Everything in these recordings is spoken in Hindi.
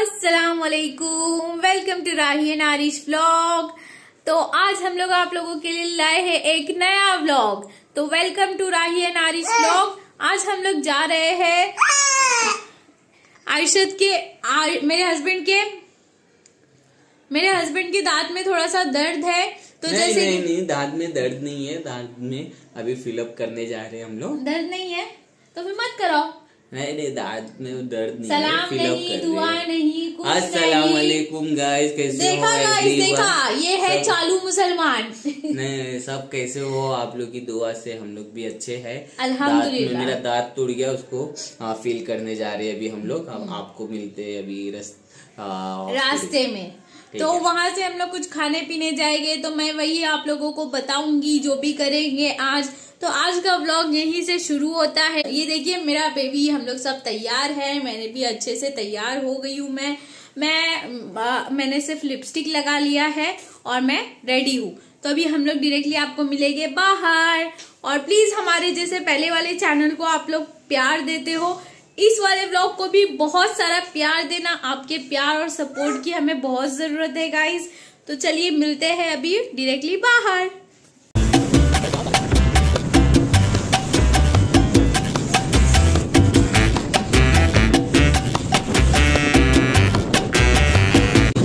अस्सलाम वालेकुम welcome to Rahi and Arish vlog तो आज हम लोग आप लोगों के लिए लाए हैं एक नया व्लॉग तो welcome to Rahi and Arish vlog आज हम लोग जा रहे हैं आयशत के आ, मेरे हस्बैंड के मेरे हस्बैंड के दांत में थोड़ा सा दर्द है। तो नहीं जैसे नहीं नहीं दांत में दर्द नहीं है। दांत में अभी फिलअप करने जा रहे हैं हम लोग। दर्द नहीं है? तो फिर मत कराओ। नहीं नहीं दांत में दर्द नहीं सलाम नहीं दुआ रहे नहीं कुछ अस्सलाम वालेकुम गाइस कैसे हो? देखा गाइस देखा ये है सब- चालू मुसलमान। नहीं सब कैसे हो? आप लोग की दुआ से हम लोग भी अच्छे हैं। अल्हम्दुलिल्लाह। मेरा दांत टूट गया उसको फील करने जा रहे हैं अभी हम लोग। हम आपको मिलते हैं अभी रस रास्ते में। तो। वहाँ से हम लोग कुछ खाने पीने जाएँगे तो मैं वही आप लोगों को बताऊँगी जो भी करेंगे आज। तो आज का व्लॉग यहीं से शुरू होता है। ये देखिए मेरा बेबी हम लोग सब तैयार है। मैंने भी अच्छे से तैयार हो गई हूँ मैं। मैं आ, मैंने सिर्फ़ लिपस्टिक लगा लिया है और मैं रेडी हूँ। तो अभी हम लोग डायरेक्टली आपको मिलेंगे बाहर। और प्लीज़ हमारे जैसे पहले वाले चैनल को आप लोग प्यार देते हो। इस वाले व्लॉग को भी बहुत सारा प्यार देना आपके प्यार और सपोर्ट की हमें बहुत ज़रूरत है गाइज़ तो चलिए मिलते हैं अभी डायरेक्टली बाहर.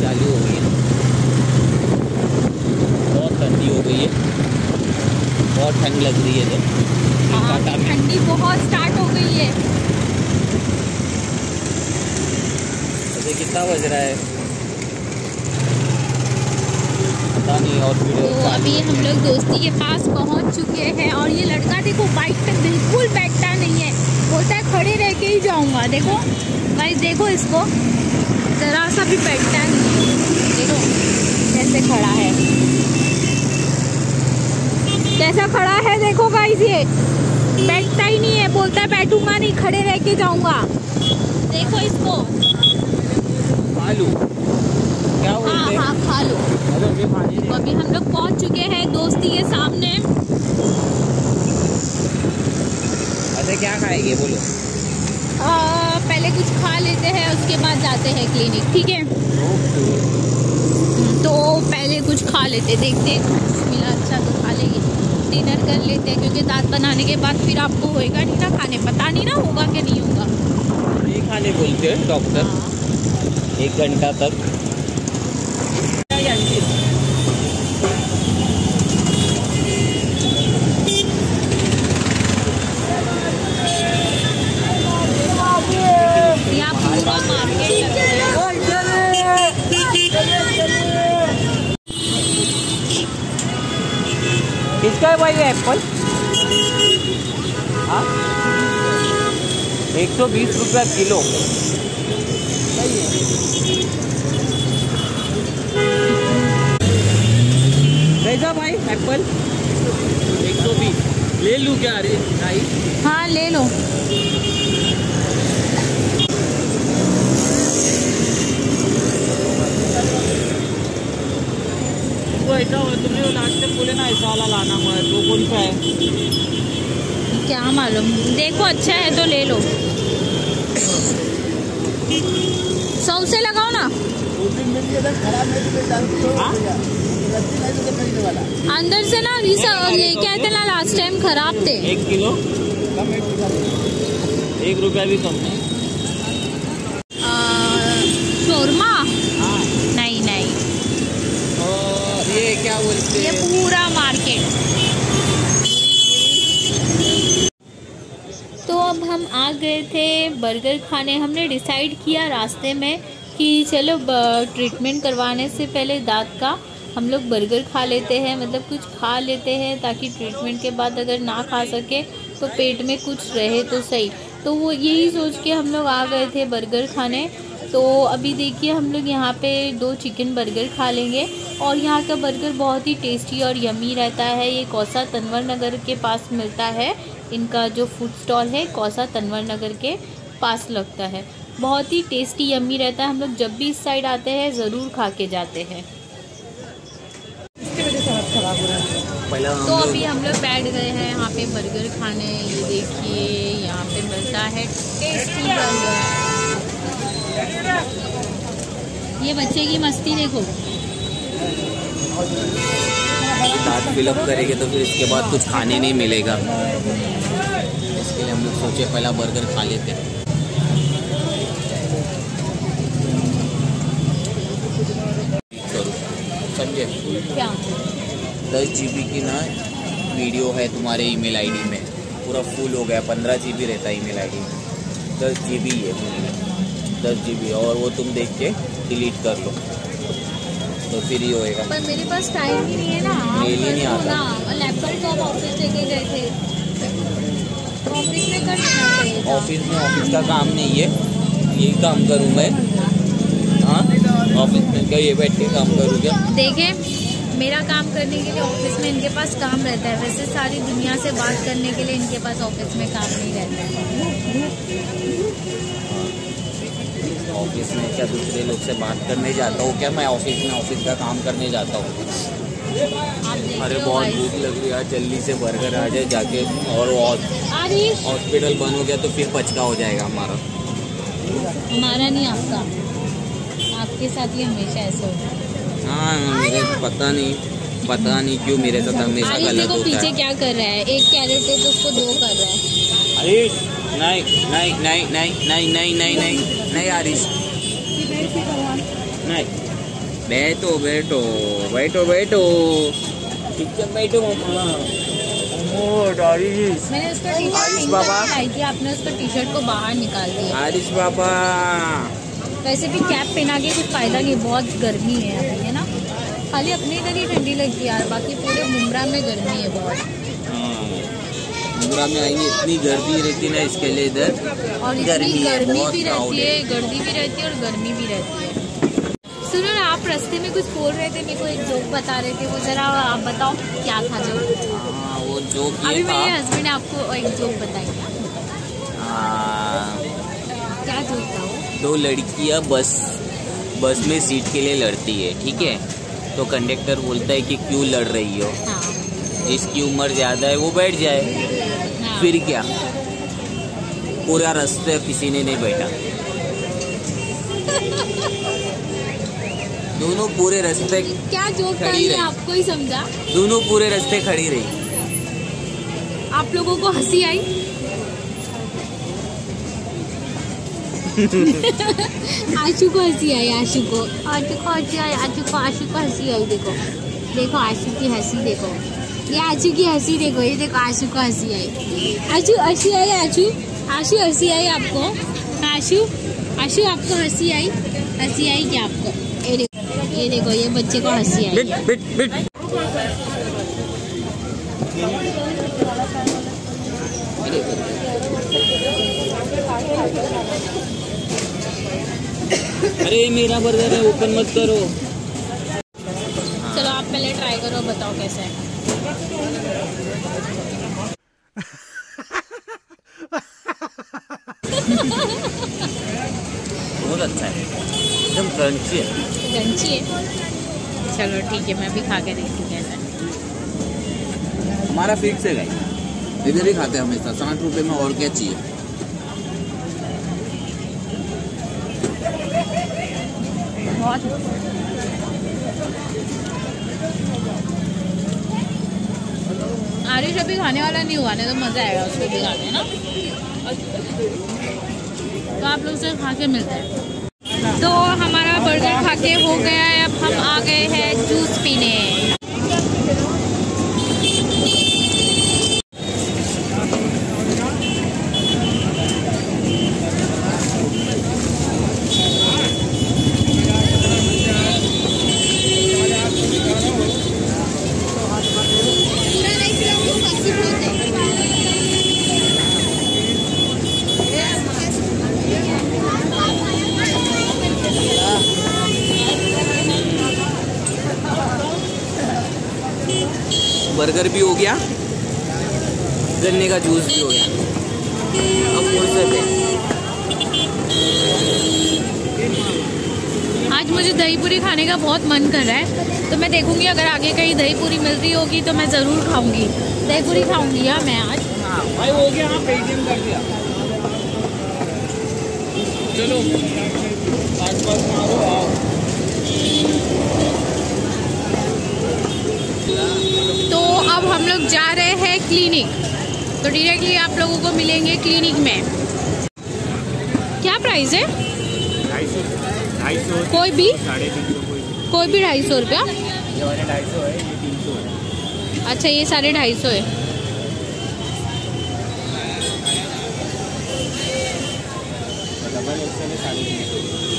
चालू हो गई बहुत ठंडी हो गई है। बहुत ठंड लग रही है तो ठंडी बहुत स्टार्ट हो गई है। अभी कितना बज रहा है। पता नहीं और वीडियो तो अभी हम लोग दोस्ती के पास पहुँच चुके हैं और ये लड़का देखो बाइक पे बिल्कुल बैठता नहीं है। बोलता है खड़े रह के ही जाऊँगा। देखो गाइस देखो इसको। जरा सा भी बैठता नहीं है। देखो कैसे खड़ा है। कैसा खड़ा है देखो गाइस ये। बैठता ही नहीं है। बोलता है बैठूँगा नहीं खड़े रह के जाऊँगा। देखो इसको। आलू क्या हाँ बोलते हैं हाँ? खा लो। अरे अभी खाने तो अभी हम लोग पहुँच चुके हैं दोस्ती के सामने। अरे क्या खाएँगे बोलो। आ, पहले कुछ खा लेते हैं उसके बाद जाते हैं क्लिनिक ठीक है? तो पहले कुछ खा लेते देखते मिला अच्छा तो खा लेंगे। डिनर कर लेते हैं क्योंकि दांत बनाने के बाद फिर आपको होएगा नहीं ना खाने। पता नहीं ना होगा कि नहीं होगा। नहीं खाने बोलते हैं डॉक्टर हाँ। एक घंटा तक। यहाँ पूरा मार्केट है। किसका है भाई एप्पल हाँ? एक सौ बीस रुपया किलो। कैसा भाई एप्पल एक सौ बीस. ले लूँ क्या अरे भाई। हाँ ले लो. ऐसा हो तुमने लास्ट टाइम बोले ना ऐसा वाला लाना है तो कौन सा है? क्या मालूम. देखो अच्छा है तो ले लो. सौ से लगाओ ना. हाँ? अंदर से ना ये सब- ये क्या थे ना लास्ट टाइम खराब थे। एक किलो। एक रुपया भी कम नहीं। शोरमा? हाँ। नहीं नहीं। और ये क्या बोलते ये पूरा मार्केट तो अब हम आ गए थे बर्गर खाने। हमने डिसाइड किया रास्ते में कि चलो ट्रीटमेंट करवाने से पहले दांत का। हम लोग बर्गर खा लेते हैं मतलब कुछ खा लेते हैं ताकि ट्रीटमेंट के बाद अगर ना खा सके तो पेट में कुछ रहे तो सही। तो वो यही सोच के हम लोग आ गए थे बर्गर खाने। तो अभी देखिए हम लोग यहाँ पे दो चिकन बर्गर खा लेंगे और यहाँ का बर्गर बहुत ही टेस्टी और यमी रहता है। ये कौसा तनवर नगर के पास मिलता है। इनका जो फ़ूड स्टॉल है, कौसा तनवर नगर के पास लगता है। बहुत ही टेस्टी यमी रहता है। हम लोग जब भी इस साइड आते हैं, ज़रूर खा के जाते हैं। तो अभी हम लोग बैठ गए हैं यहाँ पे बर्गर खाने ये देखिए यहाँ पे मिलता है टेस्टी बर्गर ये बच्चे की मस्ती देखो। दांत फिलअप करेंगे तो फिर इसके बाद कुछ खाने नहीं मिलेगा। इसके लिए हम लोग सोचे पहला बर्गर खा लेते हैं करो समझे क्या दस जी बी की ना वीडियो है तुम्हारे ईमेल आईडी में। पूरा फुल हो गया पंद्रह जी बी रहता है ईमेल आईडी में दस जी बी है पूरी दस जी बी और वो तुम देख के डिलीट कर लो। तो फिर ही होएगा। पर मेरे पास टाइम ही नहीं है ना। मेल ही नहीं आता। लैपटॉप तो ऑफ़िस लेके गए थे। ऑफ़िस में कर। ऑफ़िस में ऑफ़िस का काम नहीं है। यही काम करूँ मैं। हाँ? ऑफ़िस में क्या ये बैठ के काम करूँ क्या? देखें। मेरा काम करने के लिए ऑफ़िस में इनके पास काम रहता है। वैसे सारी दुनिया से बात करने के लिए इनके पास ऑफ़िस में काम नहीं रहता है। ऑफ़िस में क्या दूसरे लोग से बात करने जाता हूँ? क्या मैं ऑफ़िस में ऑफ़िस का काम करने जाता हूँ? अरे बहुत भूख लग रही है जल्दी से बर्गर आ जाए जाके और हॉस्पिटल बंद हो गया तो फिर पचका हो जाएगा हमारा। हमारा नहीं आपका। आपके साथ ही हमेशा ऐसे होता है। हाँ मुझे पता नहीं पता नहीं क्यों मेरे साथ हमेशा गलत होता पीछे है। क्या कर रहा है? एक कैरेट है तो उसको दो कर रहा है। हरीश नहीं नहीं नहीं नहीं नहीं नहीं नहीं नहीं नहीं हरीश नहीं। बैठो बैठो बैठो बैठो। बैठो मम्मा ओ हरीश मैंने उसका आरिश बाबा। आपने उसका टी शर्ट को बाहर निकाल दिया। हरीश बाबा। वैसे भी कैप पहना के कुछ फ़ायदा नहीं बहुत गर्मी है है। खाली अपने इधर ही ठंडी लगती है यार बाकी पूरे मुमरा में गर्मी है बहुत। मुमरा में आएँगे इतनी गर्मी रहती है ना इसके लिए इधर। और गर्मी है, गर्मी भी रहती है। है। गर्मी भी रहती है और गर्मी भी रहती है। सुनो ना आप रास्ते में कुछ बोल रहे थे मेरे को एक जोक बता रहे थे वो जरा आप बताओ क्या था जोक हाँ, वो जो अभी मेरे हस्बैंड ने आपको एक जोक बताई हाँ, क्या जोक था वो? दो लड़कियाँ बस बस में सीट के लिए लड़ती है ठीक है? तो कंडक्टर बोलता है कि क्यों लड़ रही हो? हाँ। जिसकी उम्र ज़्यादा है वो बैठ जाए। हाँ। फिर क्या? पूरा रास्ते किसी ने नहीं बैठा। दोनों पूरे रास्ते क्या जोक था खड़ी ये? रही। आपको ही समझा। दोनों पूरे रास्ते खड़ी रही। आप लोगों को हँसी आई? आशु को हँसी आई आशु को आशु को हँसी आई आशु को आशु को हँसी आई, देखो। देखो आशु की हँसी, देखो। ये आशु की हँसी, देखो, ये देखो आशु को हँसी आई। आशु हँसी आई, आशु। आशु हँसी आई आपको। आशु आशु आपको हँसी आई। हँसी आई क्या आपको? ये देखो ये देखो, ये बच्चे को हँसी आई। अरे मेरा बर्गर है ओपन मत करो। चलो आप पहले ट्राई करो बताओ कैसा है। बहुत अच्छा है। एकदम क्रंची है। गंची है। चलो ठीक है मैं भी खा के देखती हूँ कैसा है। हमारा फिक्स है गाइस इधर ही खाते हैं हमेशा साठ रुपए में और क्या चाहिए? बहुत आरिश अभी खाने वाला नहीं हुआ, नहीं तो मज़ा आएगा उसको भी खाने ना? तो आप लोग से खा के मिलते हैं। तो हमारा बर्गर खा के हो गया है, अब हम आ गए हैं जूस पीने। गन्ने का जूस भी हो गया। अब फुर्सत है। आज मुझे दही पूरी खाने का बहुत मन कर रहा है तो मैं देखूँगी अगर आगे कहीं दही पूरी मिल रही होगी तो मैं ज़रूर खाऊँगी। दही पूरी खाऊँगी हाँ मैं आज। हाँ, भाई हो गया हाँ, कर दिया। चलो तो अब हम लोग जा रहे हैं क्लिनिक। तो डायरेक्टली आप लोगों को मिलेंगे क्लिनिक में। क्या प्राइस है? कोई भी? कोई भी। ढाई सौ रुपया? है है। अच्छा ये साढ़े ढाई सौ है।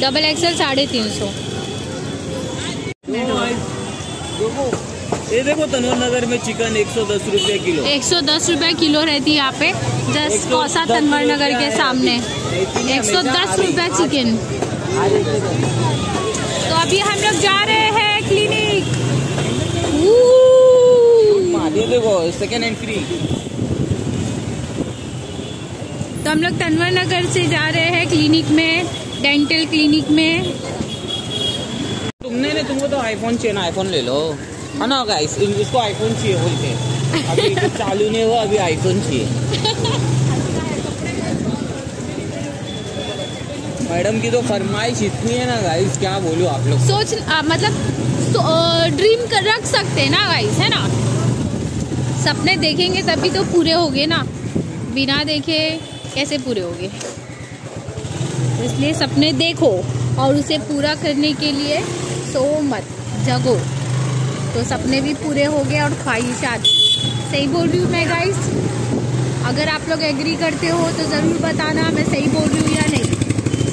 डबल एक्सएल साढ़े तीन सौ। ये देखो तनवर नगर में चिकन एक सौ दस रुपये किलो। एक सौ दस रुपये किलो रहती है यहाँ पे। जस्ट कौसा तनवर नगर के सामने। एक सौ दस रुपये चिकन। तो अभी हम लोग जा रहे हैं क्लिनिक। ये देखो सेकेंड हैंड फ्री तो हम लोग तनवर नगर से जा रहे हैं क्लिनिक में डेंटल क्लिनिक में। तुमने ने तुमको तो आईफोन चाहिए ना आईफोन ले लो। है ना गाइस इसको आईफोन चाहिए बोलते हैं। अभी कुछ चालू नहीं हुआ अभी आईफोन चाहिए। मैडम की तो फरमाइश इतनी है ना गाइस क्या बोलूँ आप लोग? सोच आ, मतलब सो, ड्रीम कर रख सकते हैं ना गाइस है ना? सपने देखेंगे तभी तो पूरे होंगे ना। बिना देखे कैसे पूरे होंगे? इसलिए सपने देखो और उसे पूरा करने के लिए सो मत जगो। तो सपने भी पूरे हो गए और ख्वाहिशात सही बोल रही हूँ मैं गाइस अगर आप लोग एग्री करते हो तो ज़रूर बताना मैं सही बोल रही हूँ या नहीं।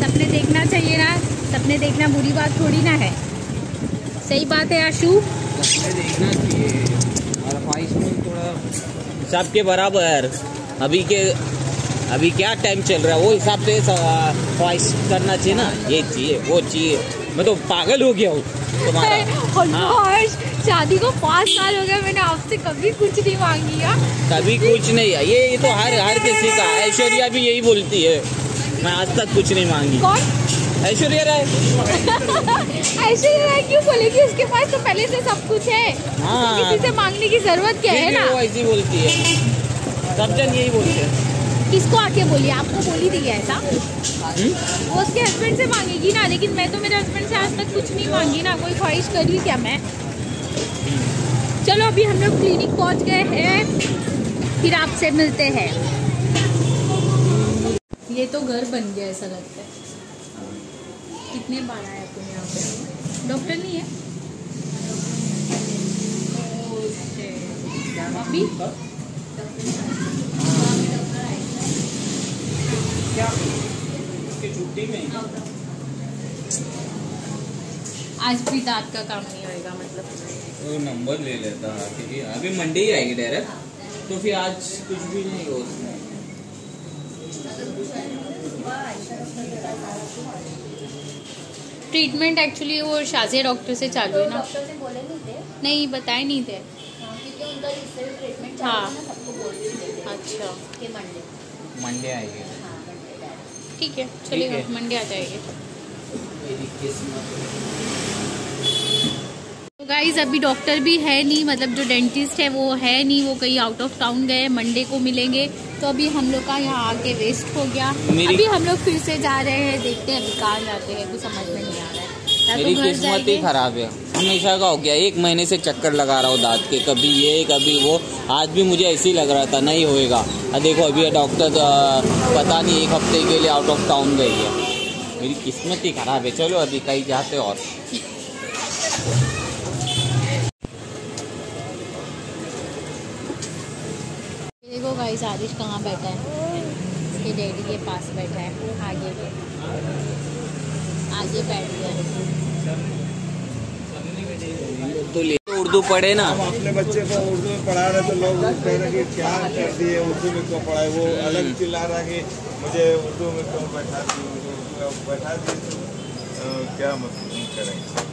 सपने देखना चाहिए ना सपने देखना बुरी बात थोड़ी ना है। सही बात है आशु? सपने देखना चाहिए और ख्वाहिश में बराबर। अभी के अभी क्या टाइम चल रहा है? वो हिसाब से ख्वाहिश करना चाहिए ना। ये चाहिए वो चाहिए। मैं तो पागल हो गया हूँ। तुम्हारा। हाँ। शादी को पाँच साल हो गया मैंने आपसे कभी कुछ नहीं मांगी है कभी कुछ नहीं है ये ये तो हर हर किसी का ऐश्वर्या भी यही बोलती है मैं आज तक कुछ नहीं मांगी। कौन? ऐश्वर्या राय। ही क्यों बोलेगी उसके पास तो पहले से सब कुछ है? हाँ। किसी से मांगने की ज़रूरत क्या है भी वो ना? ऐसी बोलती है। सब जन यही बोलते हैं। किसको आके बोली? आपको बोली दी है ऐसा? हम्म? वो उसके हस्बैंड से मांगेगी ना लेकिन मैं तो मेरे हस्बैंड से आज तक कुछ नहीं मांगी ना। कोई ख्वाहिश करी क्या मैं? चलो, अभी हम लोग क्लिनिक पहुँच गए हैं। फिर आपसे मिलते हैं। ये तो घर बन गया ऐसा लगता है। कितने बार आया तुम यहाँ पे? डॉक्टर नहीं है? अभी? आज भी दांत का काम नहीं होएगा मतलब। वो नंबर ले लेता है क्योंकि अभी मंडे ही आएगी डायरेक्ट तो फिर आज कुछ भी नहीं हो उसमें ट्रीटमेंट एक्चुअली वो शाजिया डॉक्टर से चालू है ना। डॉक्टर ने बोले नहीं बताए नहीं थे। हाँ, हाँ। है अच्छा। मंडे मंडे आएगी। हाँ मंडे ठीक है चलिएगा है। मंडे आ जाएँगे। मेरी किस्मत तो गाइज़ अभी डॉक्टर भी है नहीं मतलब जो डेंटिस्ट है वो है नहीं वो कहीं आउट ऑफ़ टाउन गए मंडे को मिलेंगे। तो अभी हम लोग का यहाँ आके वेस्ट हो गया। अभी हम लोग फिर से जा रहे हैं देखते हैं अभी कहाँ जाते हैं कुछ समझ में नहीं आ रहा है। तो मेरी किस्मत ही खराब है। हमेशा का हो गया एक महीने से चक्कर लगा रहा हूँ दांत के कभी ये कभी वो। आज भी मुझे ऐसे ही लग रहा था नहीं होएगा। देखो अभी डॉक्टर पता नहीं एक हफ़्ते के लिए आउट ऑफ़ टाउन गई है। मेरी किस्मत ही खराब है। चलो अभी कहीं जाते और देखो गाइस आदिश कहाँ बैठा है? इसके डैडी के पास बैठा है आगे आगे बैठ गया। तो तो उर्दू पढ़े ना। हम अपने बच्चे को उर्दू में पढ़ा रहे तो लोग कह रहे कि क्या कर दिए उर्दू में क्यों पढ़ाए? वो अलग चिल्ला रहा कि मुझे उर्दू में क्यों बैठा दी उर्दू में बैठा दी तो क्या मतलब?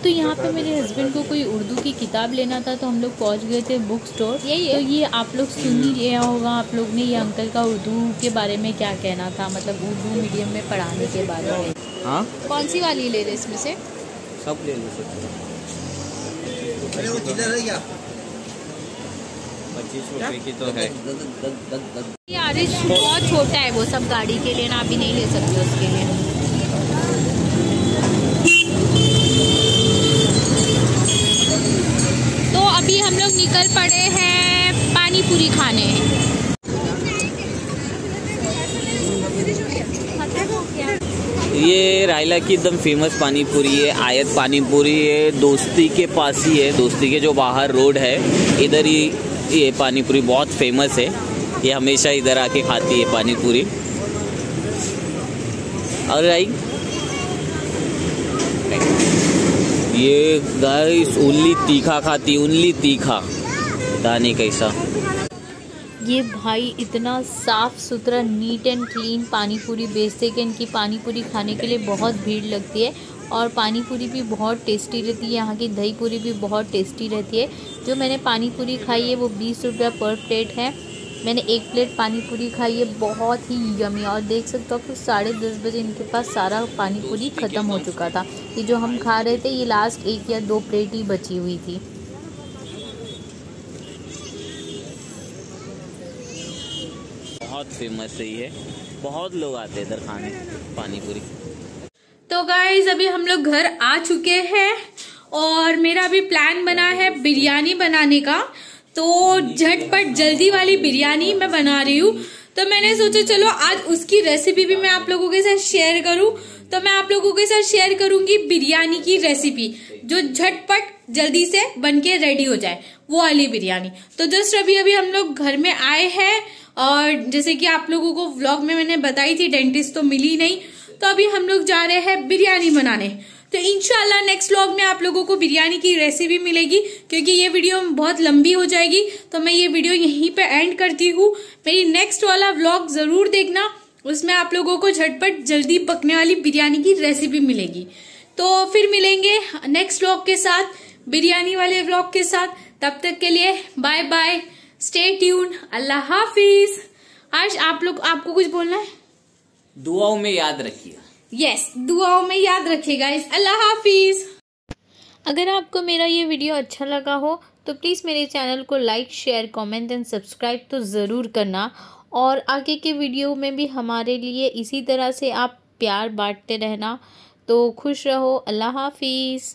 तो यहाँ पे मेरे हस्बैंड को कोई उर्दू की किताब लेना था तो हम लोग पहुँच गए थे बुक स्टोर यही तो ये आप लोग सुन ही लिया होगा आप लोग ने ये अंकल का उर्दू के बारे में क्या कहना था मतलब उर्दू मीडियम में पढ़ाने के बारे में। हाँ? कौन सी वाली ले रहे इसमें से? सब ले लो सब पच्चीस रुपए की तो है। ये आरिश बहुत छोटा है वो सब गाड़ी के लिए ना अभी नहीं ले सकते उसके लिए। निकल पड़े हैं पानी पूरी खाने। ये रायला की एकदम फ़ेमस पानी पूरी है, आयत पानी पूरी है, दोस्ती के पास ही है दोस्ती के जो बाहर रोड है, इधर ही ये पानी पूरी बहुत फ़ेमस है। ये हमेशा इधर आके खाती है पानी पूरी और आई ये गाइस ओनली तीखा खाती ओनली तीखा। नहीं कैसा। ये भाई इतना साफ़ सुथरा नीट एंड क्लीन पानी पूरी बेचते कि इनकी पानी पूरी खाने के लिए बहुत भीड़ लगती है और पानी पूरी भी बहुत टेस्टी रहती है, यहाँ की दही पूरी भी बहुत टेस्टी रहती है। जो मैंने पानी पूरी खाई है वो बीस रुपया पर प्लेट है। मैंने एक प्लेट पानी पूरी खाई है, बहुत ही यमी और देख सकते हो आप, साढ़े दस बजे इनके पास सारा पानी पूरी ख़त्म हो चुका था। ये जो हम खा रहे थे, ये लास्ट एक या दो प्लेट ही बची हुई थी बहुत फ़ेमस है। बहुत लोग आते हैं इधर खाने पानी पूरी तो गाइज़ अभी हम लोग घर आ चुके हैं और मेरा अभी प्लान बना है बिरयानी बनाने का। तो झटपट जल्दी वाली बिरयानी मैं बना रही हूँ। तो मैंने सोचा, चलो आज उसकी रेसिपी भी मैं आप लोगों के साथ शेयर करूँ। तो मैं आप लोगों के साथ शेयर करूँगी बिरयानी की रेसिपी जो झटपट जल्दी से बन के रेडी हो जाए, वो वाली बिरयानी। तो जस्ट अभी अभी हम लोग घर में आए हैं और जैसे कि आप लोगों को व्लॉग में मैंने बताई थी डेंटिस्ट तो मिली नहीं तो अभी हम लोग जा रहे हैं बिरयानी बनाने। तो इनशाला नेक्स्ट व्लॉग में आप लोगों को बिरयानी की रेसिपी मिलेगी, क्योंकि ये वीडियो बहुत लंबी हो जाएगी तो मैं ये वीडियो यहीं पे एंड करती हूँ। मेरी नेक्स्ट वाला व्लॉग ज़रूर देखना, उसमें आप लोगों को झटपट जल्दी पकने वाली बिरयानी की रेसिपी मिलेगी। तो फिर मिलेंगे नेक्स्ट व्लॉग के साथ, बिरयानी वाले व्लॉग के साथ, तब तक के लिए बाय बाय स्टे ट्यून अल्लाह हाफिज। आज आप लोग आपको कुछ बोलना है? दुआओं में याद रखिए। यस yes, दुआओं में याद रखिएगा इस अल्लाह हाफिज। अगर आपको मेरा ये वीडियो अच्छा लगा हो तो प्लीज़ मेरे चैनल को like share comment and subscribe तो ज़रूर करना। और आगे के वीडियो में भी हमारे लिए इसी तरह से आप प्यार बांटते रहना। तो खुश रहो। अल्लाह हाफिज़।